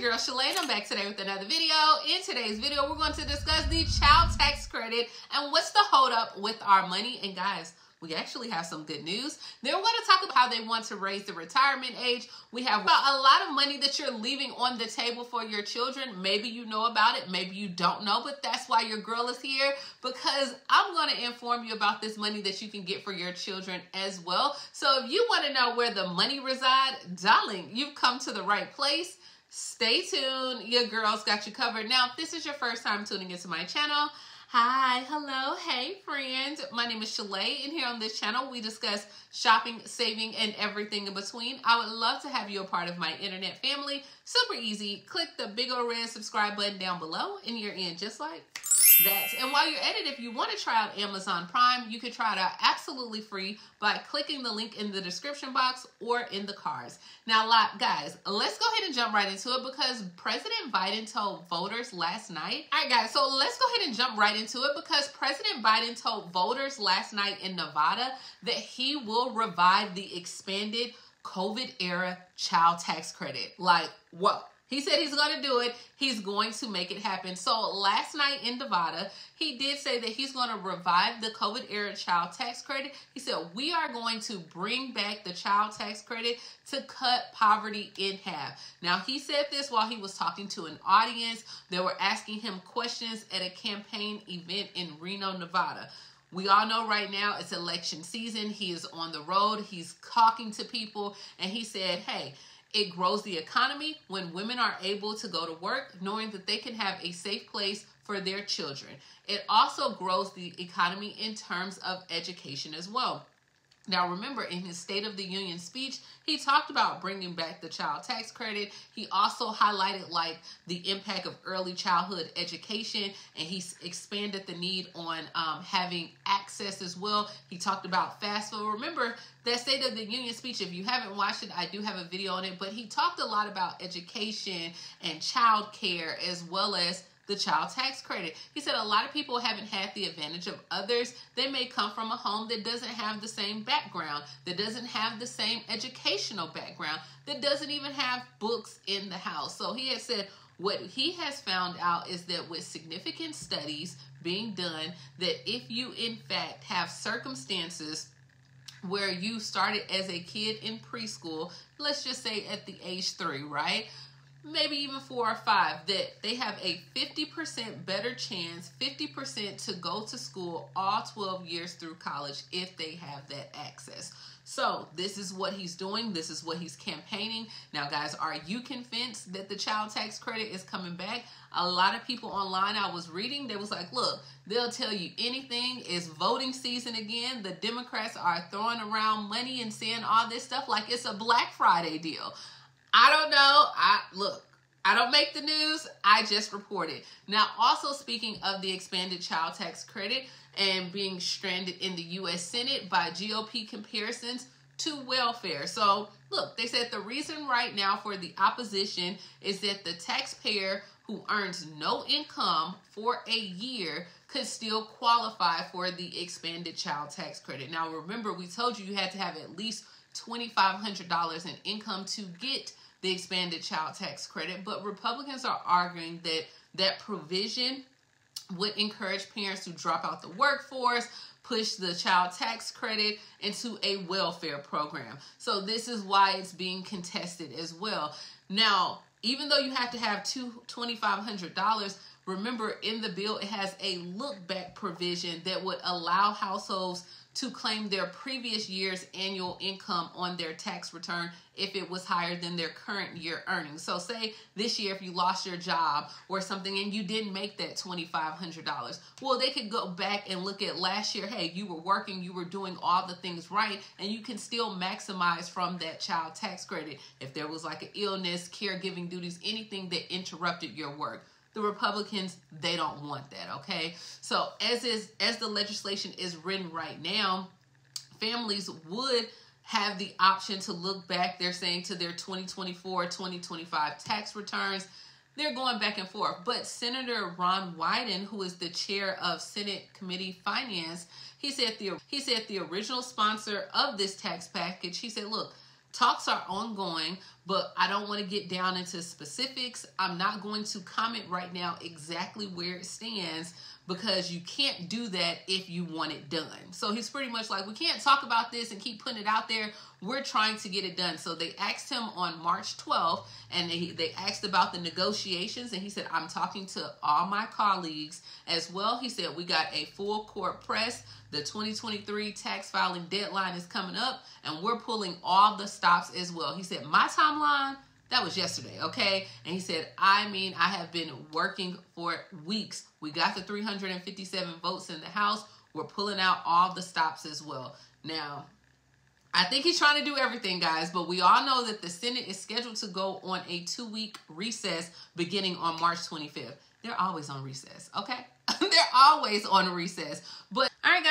your girl Shalae. I'm back today with another video. In today's video, we're going to discuss the child tax credit and what's the holdup with our money. And guys, we actually have some good news. They're going to talk about how they want to raise the retirement age. We have a lot of money that you're leaving on the table for your children. Maybe you know about it, maybe you don't know, but that's why your girl is here because I'm going to inform you about this money that you can get for your children as well. So if you want to know where the money reside, darling, you've come to the right place. Stay tuned. Your girl's got you covered. Now, if this is your first time tuning into my channel, Hi, hello, hey friends. My name is Shalae and here on this channel we discuss shopping, saving, and everything in between. I would love to have you a part of my internet family. Super easy. Click the big old red subscribe button down below and you're in just like that. And while you're at it, if you want to try out Amazon Prime, you can try it out absolutely free by clicking the link in the description box or in the cards. Now, guys, let's go ahead and jump right into it because President Biden told voters last night. All right, guys, so let's go ahead and jump right into it because President Biden told voters last night in Nevada that he will revive the expanded COVID era child tax credit. Like, what? He said he's going to do it. He's going to make it happen. So last night in Nevada, he did say that he's going to revive the COVID era child tax credit. He said, we are going to bring back the child tax credit to cut poverty in half. Now, he said this while he was talking to an audience. that were asking him questions at a campaign event in Reno, Nevada. We all know right now it's election season. He is on the road. He's talking to people and he said, hey, it grows the economy when women are able to go to work, knowing that they can have a safe place for their children. It also grows the economy in terms of education as well. Now, remember, in his State of the Union speech, he talked about bringing back the child tax credit. He also highlighted like the impact of early childhood education, and he expanded the need on um, having access as well. He talked about FAFSA. Remember that State of the Union speech. If you haven't watched it, I do have a video on it. But he talked a lot about education and child care as well as the child tax credit. He said a lot of people haven't had the advantage of others. They may come from a home that doesn't have the same background, that doesn't have the same educational background, that doesn't even have books in the house. So he had said what he has found out is that with significant studies being done, that if you in fact have circumstances where you started as a kid in preschool, let's just say at the age three, right? Maybe even four or five, that they have a 50% better chance, 50% to go to school all 12 years through college if they have that access. So this is what he's doing. This is what he's campaigning. Now, guys, are you convinced that the child tax credit is coming back? A lot of people online I was reading, they was like, look, they'll tell you anything. It's voting season again. The Democrats are throwing around money and saying all this stuff like it's a Black Friday deal. I don't know. I look, I don't make the news. I just report it. Now, also speaking of the expanded child tax credit and being stranded in the U.S. Senate by GOP comparisons to welfare. So, look, they said the reason right now for the opposition is that the taxpayer who earns no income for a year could still qualify for the expanded child tax credit. Now, remember, we told you you had to have at least $2,500 in income to get the expanded child tax credit, but Republicans are arguing that that provision would encourage parents to drop out the workforce, push the child tax credit into a welfare program. So this is why it's being contested as well. Now, even though you have to have two $2,500, remember in the bill it has a look back provision that would allow households to claim their previous year's annual income on their tax return if it was higher than their current year earnings. So say this year if you lost your job or something and you didn't make that $2500. Well, they could go back and look at last year, hey, you were working, you were doing all the things right and you can still maximize from that child tax credit if there was like an illness, caregiving duties, anything that interrupted your work the Republicans, they don't want that, okay? So as is as the legislation is written right now, families would have the option to look back, they're saying to their 2024, 2025 tax returns. They're going back and forth. But Senator Ron Wyden, who is the chair of Senate Committee Finance, he said the he said the original sponsor of this tax package, he said, look, Talks are ongoing, but I don't want to get down into specifics. I'm not going to comment right now exactly where it stands because you can't do that if you want it done. So he's pretty much like, we can't talk about this and keep putting it out there. We're trying to get it done. So they asked him on March 12th and they, they asked about the negotiations and he said, I'm talking to all my colleagues as well. He said, we got a full court press. The 2023 tax filing deadline is coming up and we're pulling all the stops as well. He said, my timeline that was yesterday, okay? And he said, I mean, I have been working for weeks. We got the 357 votes in the House. We're pulling out all the stops as well. Now, I think he's trying to do everything, guys, but we all know that the Senate is scheduled to go on a two week recess beginning on March 25th. They're always on recess, okay? They're always on recess. But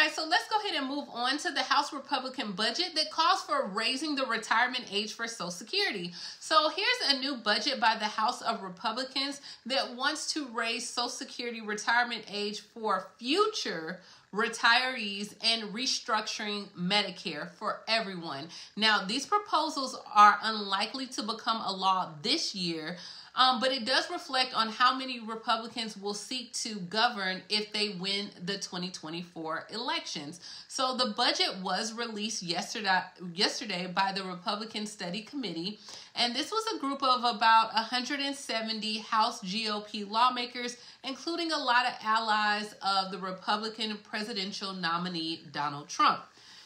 right, so let's go ahead and move on to the House Republican budget that calls for raising the retirement age for Social Security. So here's a new budget by the House of Republicans that wants to raise Social Security retirement age for future retirees and restructuring Medicare for everyone. Now, these proposals are unlikely to become a law this year, um, but it does reflect on how many Republicans will seek to govern if they win the 2024 elections. So the budget was released yesterday yesterday by the Republican Study Committee, and this was a group of about 170 House GOP lawmakers, including a lot of allies of the Republican presidential nominee Donald Trump.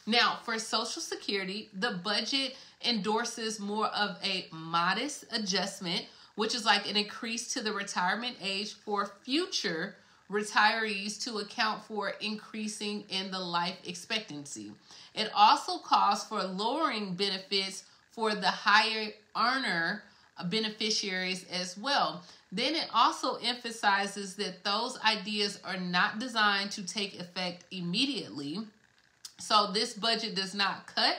Now, for Social Security, the budget endorses more of a modest adjustment which is like an increase to the retirement age for future retirees to account for increasing in the life expectancy. It also calls for lowering benefits for the higher earner beneficiaries as well. Then it also emphasizes that those ideas are not designed to take effect immediately. So this budget does not cut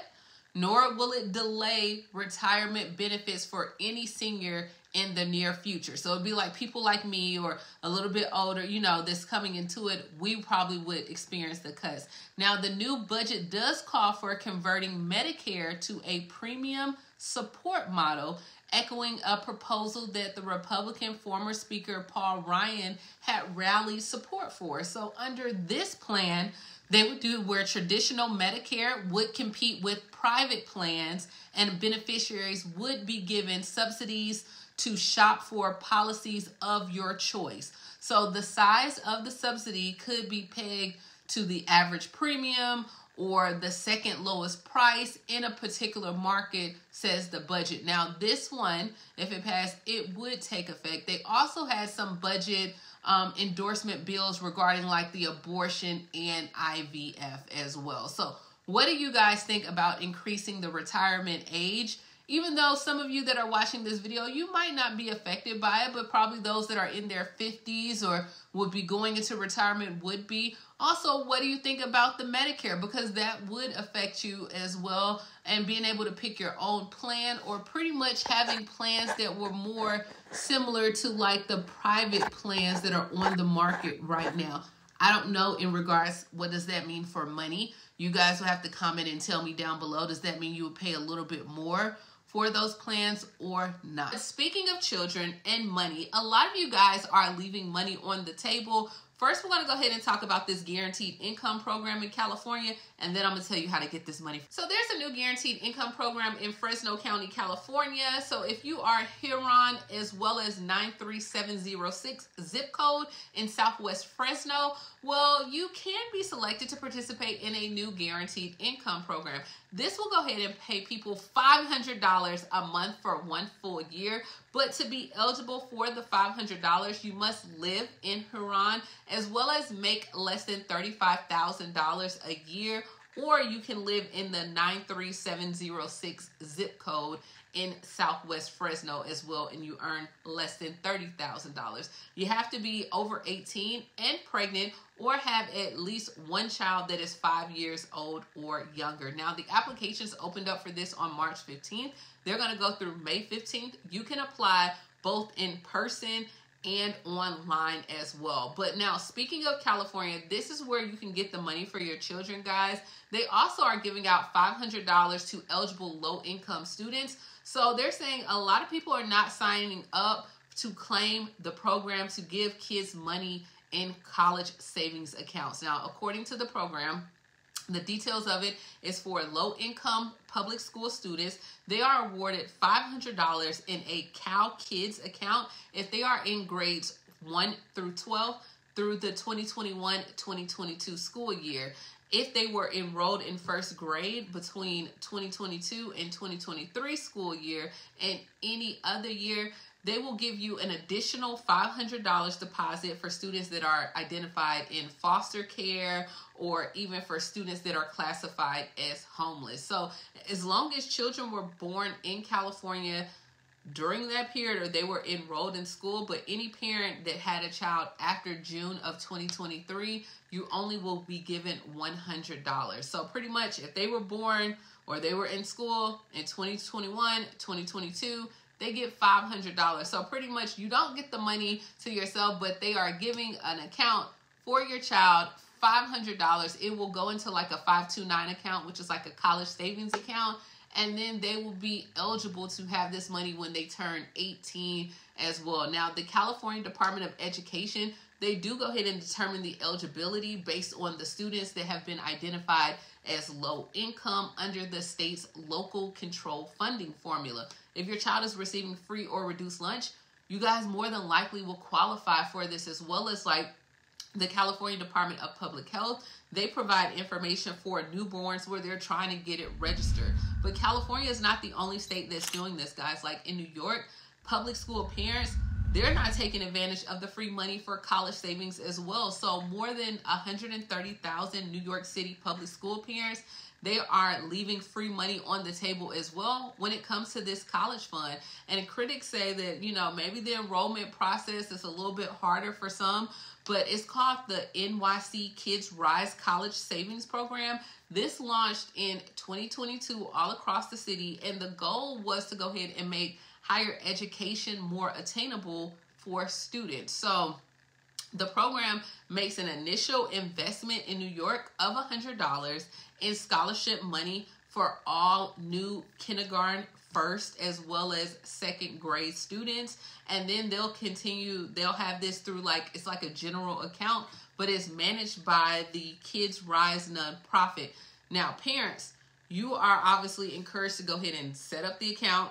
nor will it delay retirement benefits for any senior in the near future. So it'd be like people like me or a little bit older, you know, that's coming into it, we probably would experience the cuts. Now, the new budget does call for converting Medicare to a premium support model, echoing a proposal that the Republican former Speaker Paul Ryan had rallied support for. So, under this plan, they would do where traditional Medicare would compete with private plans, and beneficiaries would be given subsidies to shop for policies of your choice. So the size of the subsidy could be pegged to the average premium or the second lowest price in a particular market, says the budget. Now, this one, if it passed, it would take effect. They also had some budget um, endorsement bills regarding like the abortion and IVF as well. So, what do you guys think about increasing the retirement age? even though some of you that are watching this video, you might not be affected by it, but probably those that are in their 50s or would be going into retirement would be. Also, what do you think about the Medicare? Because that would affect you as well, and being able to pick your own plan or pretty much having plans that were more similar to like the private plans that are on the market right now. I don't know in regards what does that mean for money. You guys will have to comment and tell me down below. Does that mean you would pay a little bit more for those plans or not. Speaking of children and money, a lot of you guys are leaving money on the table First, we're going to go ahead and talk about this guaranteed income program in California, and then I'm going to tell you how to get this money. So there's a new guaranteed income program in Fresno County, California. So if you are Huron as well as 93706 zip code in Southwest Fresno, well, you can be selected to participate in a new guaranteed income program. This will go ahead and pay people $500 a month for one full year. But to be eligible for the $500, you must live in Huron as well as make less than $35,000 a year or you can live in the 93706 zip code in Southwest Fresno as well, and you earn less than $30,000. You have to be over 18 and pregnant or have at least one child that is five years old or younger. Now, the applications opened up for this on March 15th. They're going to go through May 15th. You can apply both in person and online as well. But now, speaking of California, this is where you can get the money for your children, guys. They also are giving out $500 to eligible low income students. So they're saying a lot of people are not signing up to claim the program to give kids money in college savings accounts. Now, according to the program, the details of it is for low income public school students. They are awarded $500 in a Cal Kids account if they are in grades 1 through 12 through the 2021 2022 school year. If they were enrolled in first grade between 2022 and 2023 school year and any other year, they will give you an additional $500 deposit for students that are identified in foster care or even for students that are classified as homeless. So, as long as children were born in California during that period or they were enrolled in school, but any parent that had a child after June of 2023, you only will be given $100. So, pretty much if they were born or they were in school in 2021, 2022, they get $500. So pretty much you don't get the money to yourself, but they are giving an account for your child $500. It will go into like a 529 account, which is like a college savings account. And then they will be eligible to have this money when they turn 18 as well. Now, the California Department of Education, they do go ahead and determine the eligibility based on the students that have been identified as low income under the state's local control funding formula. If your child is receiving free or reduced lunch, you guys more than likely will qualify for this as well as like the California Department of Public Health. They provide information for newborns where they're trying to get it registered. But California is not the only state that's doing this, guys. Like in New York, public school parents, they're not taking advantage of the free money for college savings as well. So more than 130,000 New York City public school parents they are leaving free money on the table as well when it comes to this college fund. And critics say that, you know, maybe the enrollment process is a little bit harder for some, but it's called the NYC Kids Rise College Savings Program. This launched in 2022 all across the city, and the goal was to go ahead and make higher education more attainable for students. So, the program makes an initial investment in New York of $100 in scholarship money for all new kindergarten first as well as second grade students and then they'll continue they'll have this through like it's like a general account but it's managed by the kids rise nonprofit now parents you are obviously encouraged to go ahead and set up the account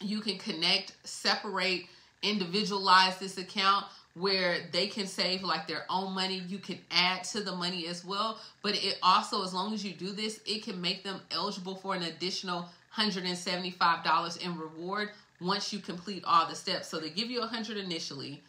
you can connect separate individualize this account where they can save like their own money. You can add to the money as well. But it also, as long as you do this, it can make them eligible for an additional $175 in reward once you complete all the steps. So they give you 100 initially.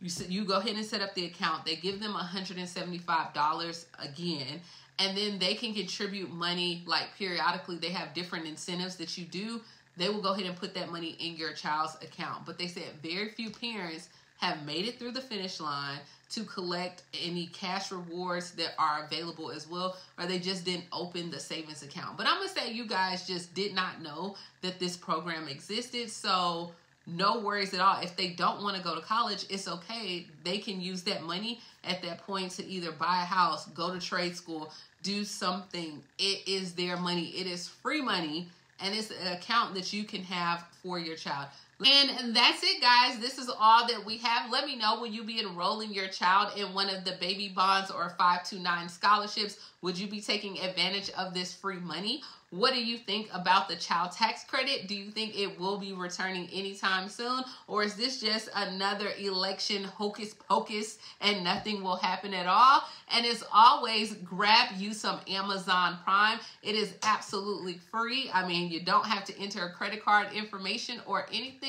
You you go ahead and set up the account. They give them $175 again. And then they can contribute money like periodically. They have different incentives that you do. They will go ahead and put that money in your child's account. But they said very few parents have made it through the finish line to collect any cash rewards that are available as well, or they just didn't open the savings account. But I'm gonna say you guys just did not know that this program existed. So no worries at all. If they don't want to go to college, it's okay. They can use that money at that point to either buy a house, go to trade school, do something. It is their money. It is free money and it's an account that you can have for your child. And that's it, guys. This is all that we have. Let me know will you be enrolling your child in one of the baby bonds or 529 scholarships? Would you be taking advantage of this free money? What do you think about the child tax credit? Do you think it will be returning anytime soon? Or is this just another election hocus pocus and nothing will happen at all? And as always, grab you some Amazon Prime. It is absolutely free. I mean, you don't have to enter credit card information or anything.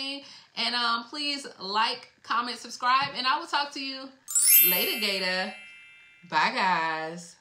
And um, please like, comment, subscribe, and I will talk to you later, Gator. Bye, guys.